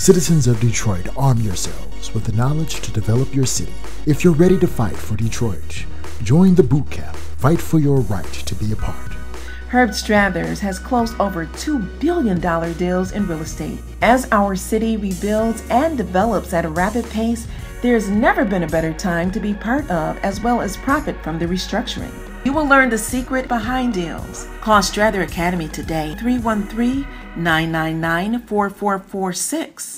Citizens of Detroit, arm yourselves with the knowledge to develop your city. If you're ready to fight for Detroit, join the boot camp. Fight for your right to be a part. Herb Strathers has closed over $2 billion deals in real estate. As our city rebuilds and develops at a rapid pace, there's never been a better time to be part of as well as profit from the restructuring. You will learn the secret behind deals. Call Strather Academy today, 313 999 4446.